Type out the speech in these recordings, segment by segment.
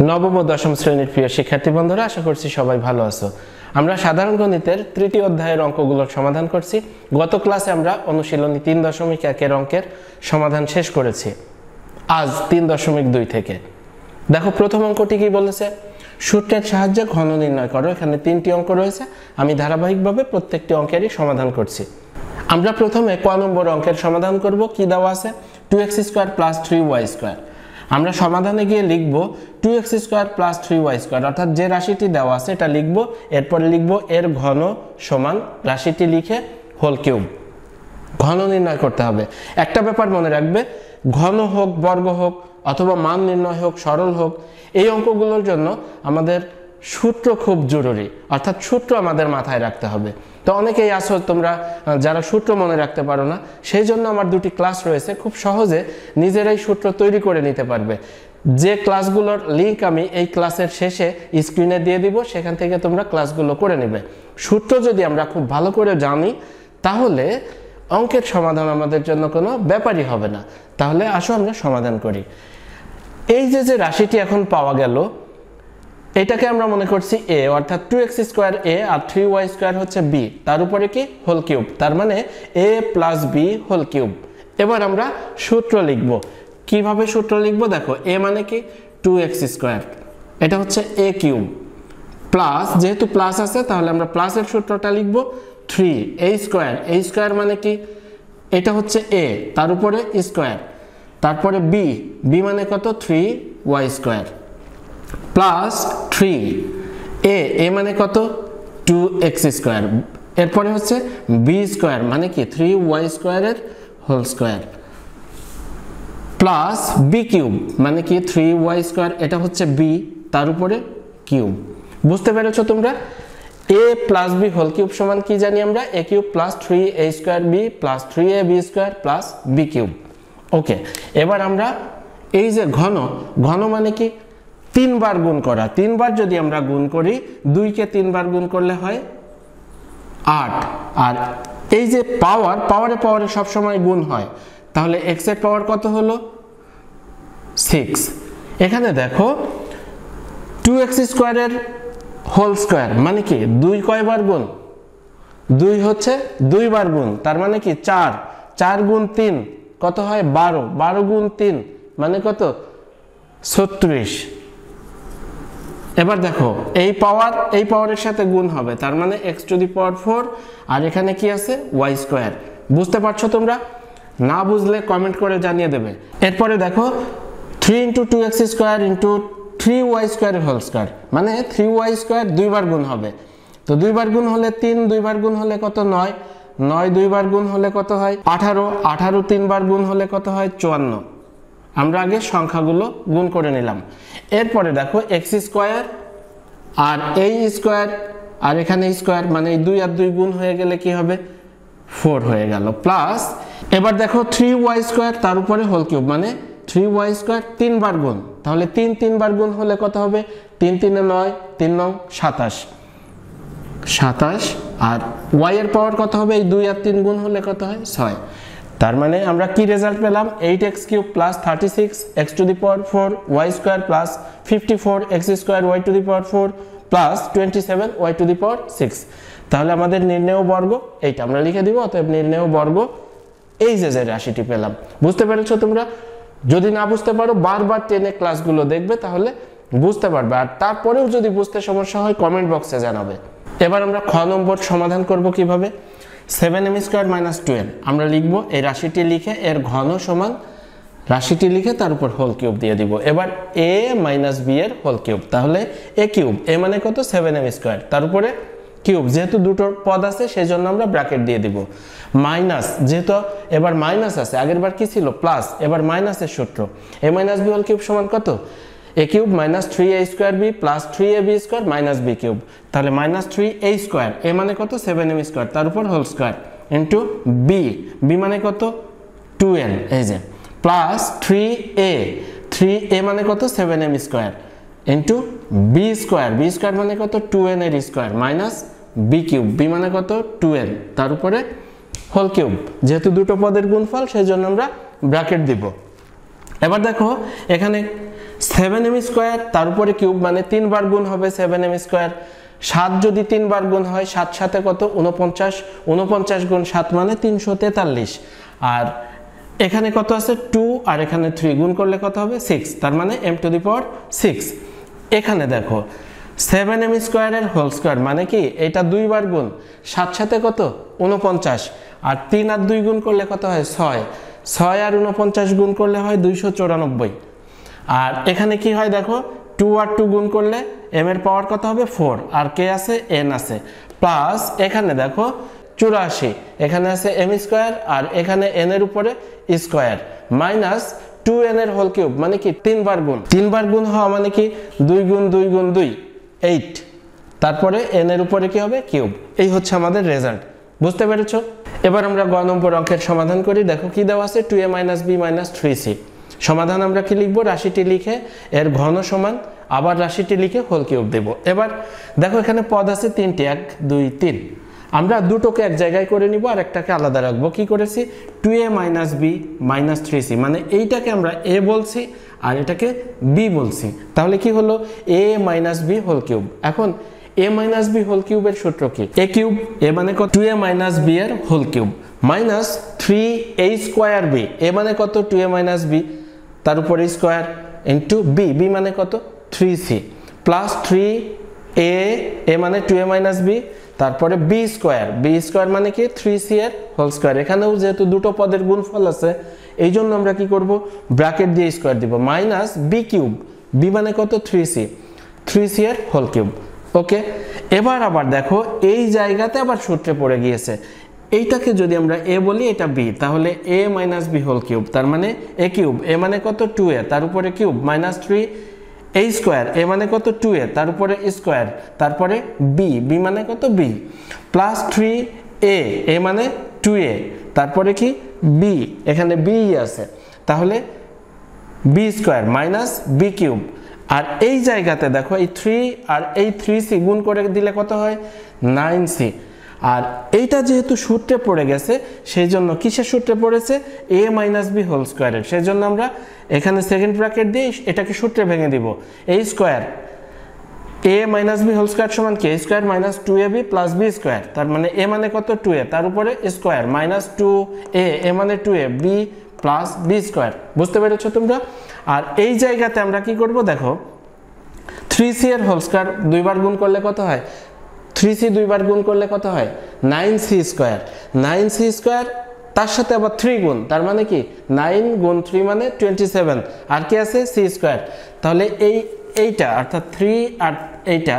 নবম ও দশম শ্রেণির প্রিয় শিক্ষার্থী বন্ধুরা, আশা করছি সবাই ভালো আছো। আমরা সাধারণ গণিতের তৃতীয় অধ্যায়ের অঙ্কগুলোর সমাধান করছি। গত ক্লাসে আমরা অনুশীলনী তিন দশমিক একের অঙ্কের সমাধান শেষ করেছি। আজ তিন দশমিক দুই থেকে। দেখো, প্রথম অঙ্কটি কি বলেছে? সূত্রের সাহায্যে ঘন নির্ণয় করো, এখানে তিনটি অঙ্ক রয়েছে। আমি ধারাবাহিকভাবে প্রত্যেকটি অঙ্কেরই সমাধান করছি। আমরা প্রথমে ক নম্বর অঙ্কের সমাধান করব। কি দেওয়া আছে? Two x square plus three y square আমরা সমাধানে গিয়ে লিখব two x square plus three y square অর্থাৎ যে রাশিটি দেওয়া আছে এটা লিখব, এরপরে লিখব এর ঘন সমান রাশিটি লিখে হোল কিউব ঘন নির্ণয় করতে হবে। একটা ব্যাপার মনে রাখবে, ঘন হোক, বর্গ হোক, অথবা মান নির্ণয় হোক, সরল হোক, এই অঙ্কগুলোর জন্য আমাদের সূত্র খুব জরুরি। অর্থাৎ সূত্র আমাদের মাথায় রাখতে হবে। তো অনেকেই আসো তোমরা যারা সূত্র মনে রাখতে পারো না, সেই জন্য আমার দুটি ক্লাস রয়েছে। খুব সহজে নিজেরাই সূত্র তৈরি করে নিতে পারবে। যে ক্লাসগুলোর লিংক আমি এই ক্লাসের শেষে স্ক্রিনে দিয়ে দিব, সেখান থেকে তোমরা ক্লাসগুলো করে নেবে। সূত্র যদি আমরা খুব ভালো করে জানি, তাহলে অঙ্কের সমাধান আমাদের জন্য কোনো ব্যাপারই হবে না। তাহলে আসো আমরা সমাধান করি। এই যে যে রাশিটি এখন পাওয়া গেল এটাকে আমরা মনে করছি এ অর্থাৎ টু এক্স স্কোয়ার এ আর থ্রি ওয়াই স্কোয়ার হচ্ছে বি তার উপরে কি? হোল কিউব তার মানে A plus B whole cube এবার আমরা সূত্র লিখব। কীভাবে সূত্র লিখব? দেখো এ মানে কি? টু এক্স স্কোয়ার এটা হচ্ছে এ কিউব প্লাস যেহেতু প্লাস আছে, তাহলে আমরা প্লাসের সূত্রটা লিখব। থ্রি এ স্কোয়ার এই স্কোয়ার মানে কি? এটা হচ্ছে এ তার উপরে স্কোয়ার তারপরে বি বি মানে কত? Three y square plus three. A A মানে কত? Two x square. এরপরে হচ্ছে বি স্কোয়ার মানে কি? থ্রি ওয়াই স্কোয়ারের whole square. Plus B cube মানে কি? থ্রি ওয়াই স্কোয়ার, এটা হচ্ছে বি, তার উপরে কিউব। বুঝতে পেরেছ তোমরা? A plus B whole cube সমান কি জানি আমরা? A cube plus three A square B, plus three A B square, plus B cube. Okay, এবার আমরা এই যে ঘন ঘন মানে কি? তিনবার গুণ করা। তিনবার যদি আমরা গুণ করি, দুইকে তিনবার গুণ করলে হয় আট। আর এই যে পাওয়ার পাওয়ারে পাওয়ারে সবসময় গুণ হয়। তাহলে এক্সের পাওয়ার কত হলো? সিক্স এখানে দেখো টু এক্স স্কোয়ারের হোল স্কোয়ার মানে কি? দুই কয়বার গুণ? দুই হচ্ছে দুইবার গুণ, তার মানে কি? চার। চার গুণ তিন, কত হয়? বারো। বারো গুণ তিন মানে কত? ছত্রিশ। এবার দেখো, এই পাওয়ার এই পাওয়ারের সাথে গুণ হবে। তার মানে x to the power four আর এখানে কি আছে? ওয়াই স্কোয়ার বুঝতে পারছ তোমরা? না বুঝলে কমেন্ট করে জানিয়ে দেবে। এরপরে দেখো three into two x square into three y স্কোয়ারের হোল স্কোয়ার মানে থ্রি ওয়াই স্কোয়ার দুইবার গুণ হবে। তো দুইবার গুণ হলে তিন, দুইবার গুণ হলে কত? নয়। নয়, দুইবার গুণ হলে কত হয়? আঠারো। আঠারো, তিনবার গুণ হলে কত হয়? চুয়ান্ন। আমরা আগে সংখ্যাগুলো গুণ করে নিলাম। এরপরে দেখো এক্স স্কোয়ার আর এই স্কোয়ার আর এখানে স্কোয়ার মানে দুই আর দুই গুণ হয়ে গেলে কি হবে? ফোর হয়ে গেল। প্লাস এবার দেখো থ্রি ওয়াই স্কোয়ার, তার উপরে হোল কিউব মানে থ্রি ওয়াই স্কোয়ার তিনবার গুণ। তাহলে তিন তিনবার গুণ হলে কত হবে? তিন তিনে নয়, তিন নং সাতাশ। সাতাশ আর ওয়াই এর পাওয়ার কত হবে? এই দুই আর তিন গুণ হলে কত হয়? ছয়। তার মানে আমরা কি রেজাল্ট পেলাম? Eight x cube plus thirty six x to the power four y square plus fifty four x square y to the power four plus twenty seven y to the power six তাহলে আমাদের নির্ণেয় বর্গ এইটা আমরা লিখে দিব, অতএব নির্ণেয় বর্গ এই যে রাশিটি পেলাম। বুঝতে পেরেছ তোমরা? যদি না বুঝতে পারো, বারবার টেনে ক্লাসগুলো দেখবে, তাহলে বুঝতে পারবে। আর তারপরেও যদি বুঝতে সমস্যা হয় কমেন্ট বক্সে জানাবে। এবার আমরা খ নম্বর সমাধান করব কীভাবে? Seven m square minus twelve আমরা লিখব এই রাশিটি লিখে এর ঘন সমান রাশিটি লিখে তার উপর হোল কিউব দিয়ে দিব। এবার এ মাইনাস বি এর হোল কিউব তাহলে এ কিউব এ মানে কত? সেভেন এম স্কোয়ার তার উপরে কিউব যেহেতু দুটোর পদ আছে সেই জন্য আমরা ব্র্যাকেট দিয়ে দিব। মাইনাস যেহেতু এবার মাইনাস আছে আগের বার কি ছিল? প্লাস এবার মাইনাসের সূত্র। A minus B whole cube সমান কত? A cube minus three A square B plus three A B square minus B cube তাহলে minus three A square A মানে কত? সেভেন এম স্কোয়ার তার উপর whole square into B B মানে কত? Two n এই যে। Plus three A three A মানে কত? Seven m square into B square B square মানে কত? টু এন এর square minus B cube B মানে কত? টু এন তার উপরে হোল কিউব যেহেতু দুটো পদের গুণফল সেই জন্য আমরা ব্র্যাকেট দিব। এবার দেখো, এখানে সেভেন এম স্কোয়ার তার উপরে কিউব মানে তিনবার গুণ হবে সেভেন এম স্কোয়ার সাত যদি তিনবার গুণ হয়, সাত সাথে কত? উনপঞ্চাশ উনপঞ্চাশ গুণ সাত মানে তিনশো তেতাল্লিশ। আর এখানে কত আছে? টু আর এখানে থ্রি গুণ করলে কত হবে? সিক্স তার মানে m to the power six এখানে দেখো সেভেন এম স্কোয়ারের হোল স্কোয়ার মানে কি? এটা দুইবার গুণ। সাত সাথে কত? উনপঞ্চাশ আর তিন আর দুই গুণ করলে কত হয়? ছয়। ছয় আর উনপঞ্চাশ গুণ করলে হয় দুইশো চৌরানব্বই। আর এখানে কি হয় দেখো টু আর টু গুণ করলে এম এর পাওয়ার কত হবে? ফোর আর কে আছে এন আছে। প্লাস এখানে দেখো, চুরাশি। এখানে আছে এম স্কোয়ার আর এখানে এন এর উপরে স্কোয়ার মাইনাস টু এন এর হোল কিউব মানে কি? তিনবার গুণ। তিনবার গুণ হওয়া মানে কি? দুই গুণ দুই গুণ, দুই। এইট তারপরে এন এর উপরে কি হবে? কিউব এই হচ্ছে আমাদের রেজাল্ট বুঝতে পেরেছ? এবার আমরা গ নম্বর অঙ্কের সমাধান করি। দেখো কি দেওয়া আছে? Two A minus B minus three C সমাধান আমরা কি লিখব? রাশিটি লিখে এর ঘন সমান, আবার রাশিটি লিখে হোল কিউব দেব। এবার দেখো এখানে পদ আছে তিনটি, এক, দুই, তিন। আমরা দুটোকে এক জায়গায় করে নিব আর একটাকে আলাদা রাখব। কি করেছি? Two A minus B minus three C মানে এইটাকে আমরা এ বলছি আর এটাকে বি বলছি। তাহলে কি হলো? A minus B whole cube. এখন এ মাইনাস বি হোল কিউবের সূত্র কি? এ কিউব, এ মানে কত? টু এ মাইনাস বি এর whole cube. Minus three A square B, A মানে কত? Two A minus B. তার উপরে স্কোয়ার ইন্টু বি বি মানে কত? Three C plus three A A মানে টু এ মাইনাস বি তারপরে বি স্কোয়ার বি স্কোয়ার মানে কি? থ্রি সি এর হোল স্কোয়ার এখানেও যেহেতু দুটো পদের গুণফল আছে এই জন্য আমরা কি করব? ব্র্যাকেট দিয়ে স্কোয়ার দিব। মাইনাস বি কিউব বি মানে কত? থ্রি সি থ্রি সি এর হোল কিউব ওকে এবার আবার দেখো, এই জায়গাতে আবার সূত্রে পড়ে গিয়েছে। এইটাকে যদি আমরা এ বলি, এটা বি তাহলে A minus B whole cube তার মানে এ কিউব এ মানে কত? টু এ তার উপরে cube minus three A square A মানে কত? টু এ তার উপরে স্কোয়ার তারপরে বি বি মানে কত? B plus three A A মানে টু এ তারপরে কি? বি এখানে বি আছে, তাহলে b square minus b cube আর এই জায়গাতে দেখো, এই থ্রি আর এই থ্রি সি গুণ করে দিলে কত হয়? নাইন সি আর এইটা যেহেতু সূত্রে পড়ে গেছে সেই জন্য কিসের সূত্রে পড়েছে? এ মাইনাস বি হোল স্কোয়ারের সেই জন্য আমরা এখানে সেকেন্ড ব্র্যাকেট দিয়ে এটাকে সূত্রে ভেঙে দিব। এই square a minus b whole square সমান কি? Square minus two a b plus b square তার মানে এ মানে কত? টু এ তার উপরে square minus two a a মানে two a b plus b square বুঝতে পেরেছ তোমরা? আর এই জায়গাতে আমরা কি করব? দেখো থ্রি সি এর হোল স্কোয়ার দুইবার গুণ করলে কত হয়? থ্রি সি দুইবার গুণ করলে কত হয়? Nine c square. Nine c square, তার সাথে আবার থ্রি গুণ, তার মানে কি? নাইন গুণ থ্রি মানে টোয়েন্টি সেভেন। আর কি আছে? C square. তাহলে এই, এইটা, অর্থাৎ থ্রি আর এইটা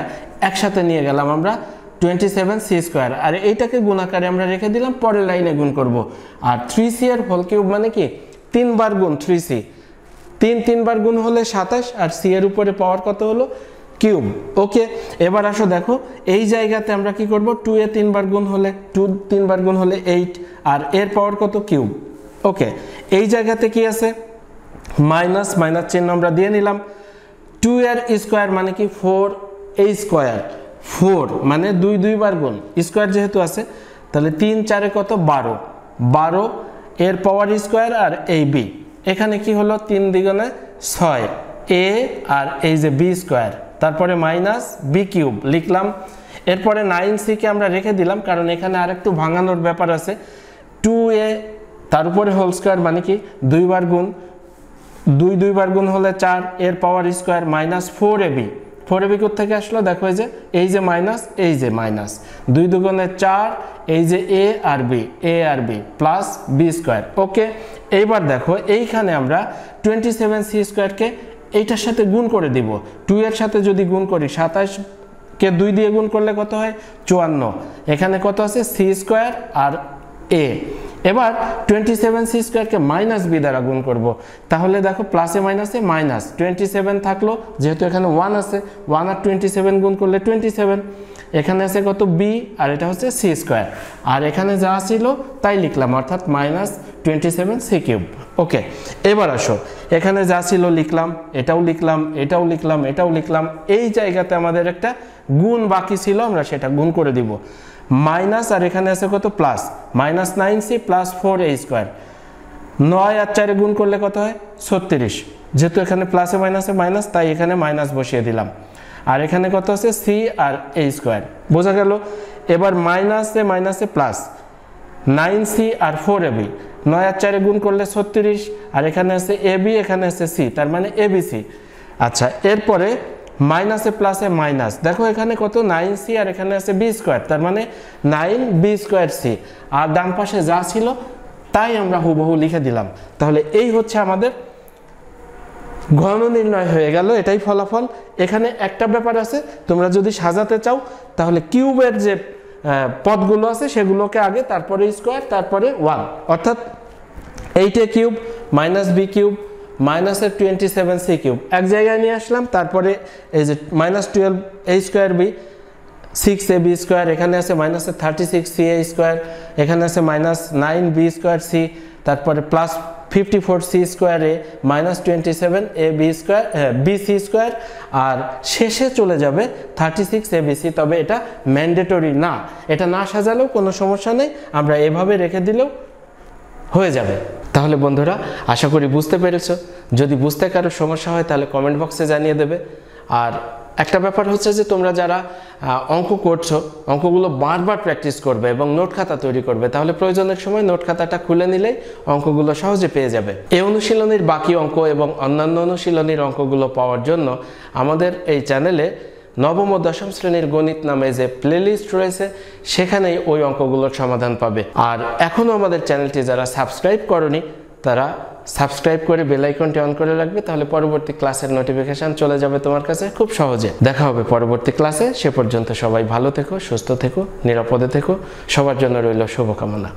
একসাথে নিয়ে গেলাম আমরা টোয়েন্টি সেভেন সি স্কোয়ার। আর এইটাকে গুণ আকারে আমরা রেখে দিলাম, পরের লাইনে গুণ করব। আর থ্রি সি এর হোল কিউব মানে কি? তিনবার গুণ থ্রি সি। তিন, তিনবার গুণ হলে সাতাশ, আর সি এর উপরে পাওয়ার কত হলো? কিউব। ওকে, এবার আসো দেখো, এই জায়গাতে আমরা কি করব? টু এ তিনবার গুণ হলে টু তিনবার গুণ হলে এইট আর এর পাওয়ার কত? কিউব। ওকে, এই জায়গাতে কি আছে? মাইনাস মাইনাস চিহ্ন আমরা দিয়ে নিলাম। টু এর স্কোয়ার মানে কি? ফোর এই স্কোয়ার ফোর মানে দুই, দুইবার গুণ। স্কোয়ার যেহেতু আছে, তাহলে তিন, চারে কত? বারো। বারো, এর পাওয়ার স্কোয়ার আর এই বি এখানে কি হলো? তিন দ্বিগুণে ছয় এ আর এই যে বি স্কোয়ার তারপরে মাইনাস বি কিউব লিখলাম। এরপরে নাইন সিকে আমরা রেখে দিলাম, কারণ এখানে আরেকটু ভাঙানোর ব্যাপার আছে। টু এ তার উপরে হোল স্কোয়ার মানে কি? দুইবার গুণ। দুই দুইবার গুণ হলে চার, এর power square minus four a b four a a b থেকে আসলো? দেখো এই যে এই যে মাইনাস এই যে মাইনাস দুই দুগুণে চার, এই যে এ আর b a R b plus b square okay এইবার দেখো, এইখানে আমরা টোয়েন্টি সেভেন সি স্কোয়ারকে এইটার সাথে গুণ করে দিব। টু এর সাথে যদি গুণ করি, সাতাশ কে দুই দিয়ে গুণ করলে কত হয়? চুয়ান্ন। এখানে কত আছে? সি স্কোয়ার আর এ। এবার টোয়েন্টি সেভেন সি স্কোয়ারকে মাইনাস বি দ্বারা গুণ করব। তাহলে দেখো প্লাসে মাইনাসে মাইনাস টোয়েন্টি সেভেন থাকল, যেহেতু এখানে ওয়ান আছে ওয়ান আর টোয়েন্টি সেভেন গুণ করলে টোয়েন্টি সেভেন এখানে আছে কত? বি আর এটা হচ্ছে সি স্কোয়ার। আর এখানে যা ছিল, তাই লিখলাম, অর্থাৎ minus twenty seven c cube okay এবার আসো। এখানে যা ছিল লিখলাম, এটাও লিখলাম এটাও লিখলাম এটাও লিখলাম। এই জায়গাতে আমাদের একটা গুণ বাকি ছিল, আমরা সেটা গুণ করে দিব। মাইনাস, আর এখানে আছে কত? Plus. Minus nine c plus four a square. নয় আর চারে গুণ করলে কত হয়? ছত্রিশ। যেহেতু এখানে প্লাসে মাইনাসে মাইনাস, তাই এখানে মাইনাস বসিয়ে দিলাম। আর এখানে কত আছে? সি আর এ স্কোয়ার। বোঝা গেল? এবার মাইনাসে মাইনাসে প্লাস। নাইন সি আর ফোর এ বি। নয় আর চারে গুণ করলে ছত্রিশ, আর এখানে আছে এ বি, এখানে আছে সি, তার মানে এ বি সি। আচ্ছা এরপরে মাইনাসে প্লাসে মাইনাস। দেখো এখানে কত? নাইন সি আর এখানে আছে বি স্কোয়ার তার মানে নাইন বি স্কোয়ার সি আর ডান পাশে যা ছিল, তাই আমরা হুবহু লিখে দিলাম। তাহলে এই হচ্ছে আমাদের ঘন নির্ণয় হয়ে গেল, এটাই ফলাফল। এখানে একটা ব্যাপার আছে, তোমরা যদি সাজাতে চাও, তাহলে কিউবের যে পদগুলো আছে, সেগুলোকে আগে, তারপরে স্কোয়ার তারপরে ওয়ান অর্থাৎ eight a cube minus b cube মাইনাসের টোয়েন্টি সেভেন সি কিউব এক জায়গায় নিয়ে আসলাম, তারপরে এই যে minus twelve a square b six a b square এখানে আছে মাইনাসের thirty six c a square এখানে আছে minus nine b square c তারপরে plus fifty four c square minus twenty seven a b square b c square আর শেষে চলে যাবে thirty six a b c তবে এটা ম্যান্ডেটরি না। এটা না সাজালেও কোনো সমস্যা নেই, আমরা এভাবে রেখে দিলেও হয়ে যাবে। তাহলে বন্ধুরা, আশা করি বুঝতে পেরেছ। যদি বুঝতে কারও সমস্যা হয়, তাহলে কমেন্ট বক্সে জানিয়ে দেবে। আর একটা ব্যাপার হচ্ছে যে তোমরা যারা অঙ্ক করছ, অঙ্কগুলো বারবার প্র্যাকটিস করবে এবং নোট খাতা তৈরি করবে, তাহলে প্রয়োজনের সময় নোট খাতাটা খুলে নিলেই অঙ্কগুলো সহজে পেয়ে যাবে। এই অনুশীলনীর বাকি অঙ্ক এবং অন্যান্য অনুশীলনীর অঙ্কগুলো পাওয়ার জন্য আমাদের এই চ্যানেলে নবম ও দশম শ্রেণির গণিত নামে যে প্লেলিস্ট রয়েছে, সেখানেই ওই অঙ্কগুলোর সমাধান পাবে। আর এখনও আমাদের চ্যানেলটি যারা সাবস্ক্রাইব করনি, তারা সাবস্ক্রাইব করে বেল আইকনটি অন করে রাখবে, তাহলে পরবর্তী ক্লাসের নোটিফিকেশন চলে যাবে তোমার কাছে খুব সহজে। দেখা হবে পরবর্তী ক্লাসে, সে পর্যন্ত সবাই ভালো থেকো, সুস্থ থেকো, নিরাপদে থেকো। সবার জন্য রইল শুভকামনা।